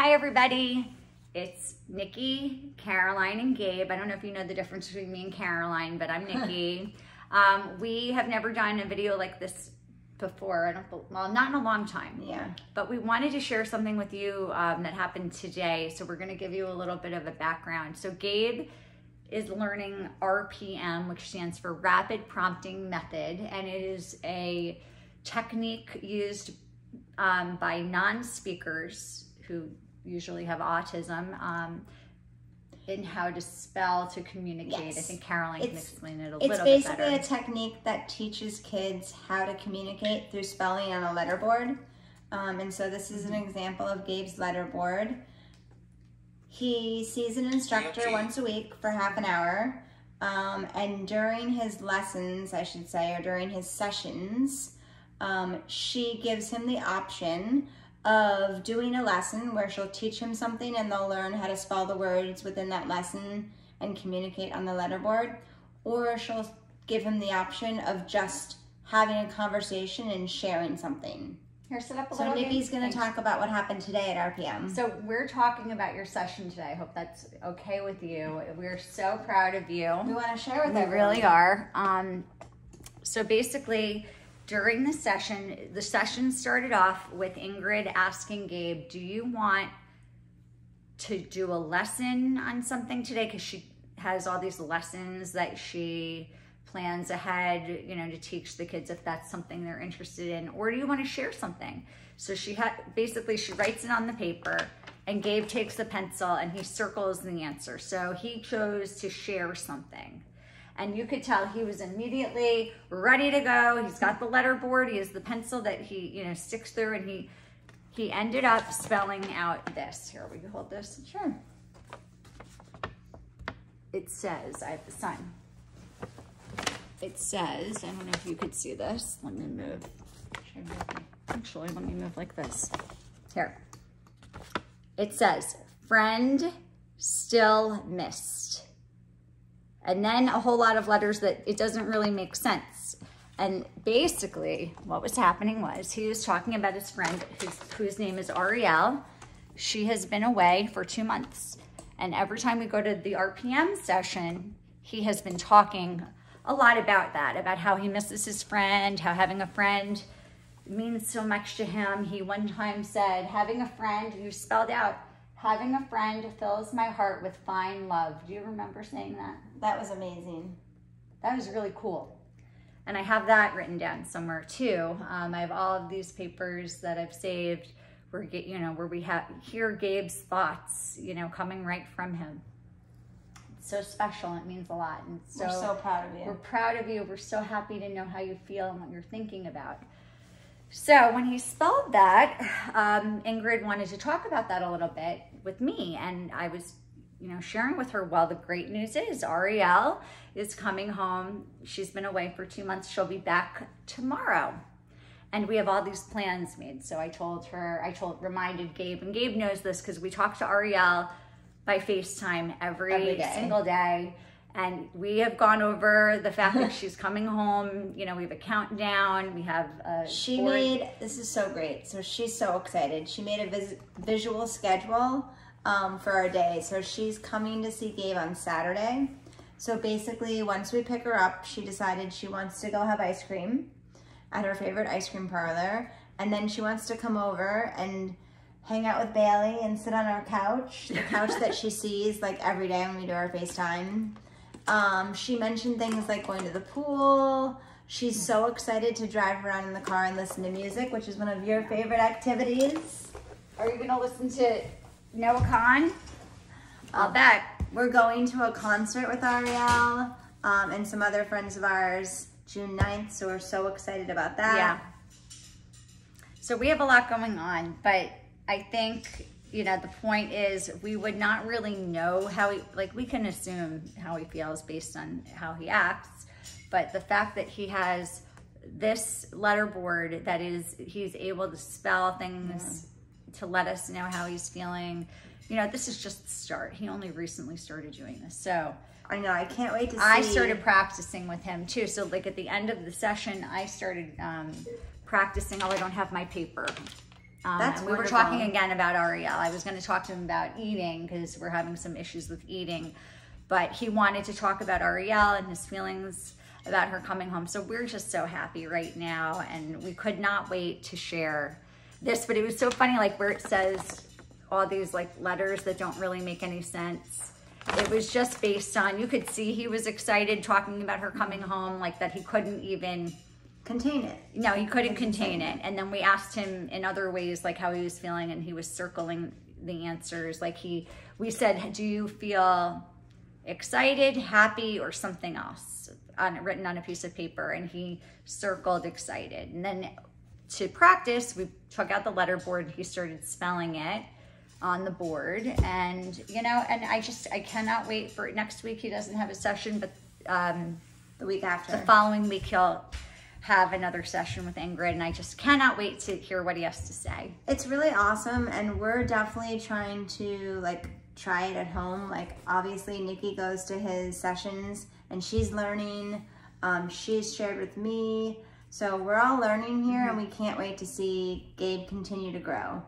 Hi everybody, it's Nikki, Caroline, and Gabe. I don't know if you know the difference between me and Caroline, but I'm Nikki. um, we have never done a video like this before. I don't, well, not in a long time. Yeah. But we wanted to share something with you um, that happened today. So we're going to give you a little bit of a background. So Gabe is learning RPM, which stands for Rapid Prompting Method, and it is a technique used um, by non-speakers who usually have autism um, in how to spell to communicate. Yes. I think Caroline can explain it a little bit It's basically a technique that teaches kids how to communicate through spelling on a letterboard. Um, and so this is an Mm-hmm. example of Gabe's letterboard. He sees an instructor once a week for half an hour. Um, and during his lessons, I should say, or during his sessions, um, she gives him the option of doing a lesson where she'll teach him something and they'll learn how to spell the words within that lesson and communicate on the letterboard. Or she'll give him the option of just having a conversation and sharing something. Here, sit up a So little. Nikki's going to talk about what happened today at RPM. So we're talking about your session today. I hope that's okay with you. We're so proud of you. we want to share with We everyone. really are. Um, so basically, during the session, the session started off with Ingrid asking Gabe, "Do you want to do a lesson on something today?" Because she has all these lessons that she plans ahead, you know, to teach the kids if that's something they're interested in, or do you want to share something? So she had basically she writes it on the paper, and Gabe takes the pencil and he circles the answer. So he chose to share something. And you could tell he was immediately ready to go. He's got the letter board. He has the pencil that he, you know, sticks through and he he ended up spelling out this. Here, we hold this. Sure. It says, I have the sign. It says, I don't know if you could see this. Let me move? Actually, let me move like this. Here. It says, friend still missed. And then a whole lot of letters that it doesn't really make sense. And basically, what was happening was he was talking about his friend whose, whose name is Arielle. She has been away for two months. And every time we go to the RPM session, he has been talking a lot about that, about how he misses his friend, how having a friend means so much to him. He one time said, having a friend, you spelled out, having a friend fills my heart with fine love. Do you remember saying that? That was amazing. That was really cool. And I have that written down somewhere too. Um, I have all of these papers that I've saved where, you know, where we have, hear Gabe's thoughts, you know, coming right from him. It's so special. It means a lot. And so, We're so proud of you. we're proud of you. We're so happy to know how you feel and what you're thinking about. So when he spelled that, um, Ingrid wanted to talk about that a little bit with me, and I was, you know, sharing with her. Well, the great news is Arielle is coming home. She's been away for two months. She'll be back tomorrow, and we have all these plans made. So I told her, I told, reminded Gabe, and Gabe knows this because we talk to Arielle by FaceTime every, Every day. single day. And we have gone over the fact that she's coming home. You know, we have a countdown. We have a She board- made this is so great. So she's so excited. She made a vis- visual schedule um, for our day. So she's coming to see Gabe on Saturday. So basically, once we pick her up, she decided she wants to go have ice cream at her favorite ice cream parlor, and then she wants to come over and hang out with Bailey and sit on our couch, the couch that she sees like every day when we do our FaceTime. Um, she mentioned things like going to the pool. She's so excited to drive around in the car and listen to music, which is one of your favorite activities. Are you gonna listen to Noah Kahan? I'll bet. We're going to a concert with Arielle um, and some other friends of ours June 9th, so we're so excited about that. Yeah. So we have a lot going on, but I think, you know, the point is we would not really know how he, like, we can assume how he feels based on how he acts, but the fact that he has this letterboard that is, he's able to spell things to let us know how he's feeling. You know, this is just the start. He only recently started doing this. So I know, I can't wait to see. I started practicing with him too. So like at the end of the session, I started um, practicing. Oh, I don't have my paper. Um, That's we were talking again about Arielle. I was going to talk to him about eating because we're having some issues with eating, but he wanted to talk about Arielle and his feelings about her coming home. So we're just so happy right now, and we could not wait to share this. But it was so funny, like where it says all these like letters that don't really make any sense. It was just based on you could see he was excited talking about her coming home, like that he couldn't even Contain it. no, he couldn't contain it. And then we asked him in other ways, like how he was feeling, and he was circling the answers. Like he, we said, do you feel excited, happy, or something else on written on a piece of paper? And he circled excited. And then to practice, we took out the letter board. And he started spelling it on the board, and you know, and I just I cannot wait for next week. He doesn't have a session, but um, The week after. the following week he'll have another session with Ingrid, and I just cannot wait to hear what he has to say. it's really awesome and we're definitely trying to like try it at home. Like obviously nikki goes to his sessions and she's learning. Um, she's shared with me. So we're all learning here and we can't wait to see gabe continue to grow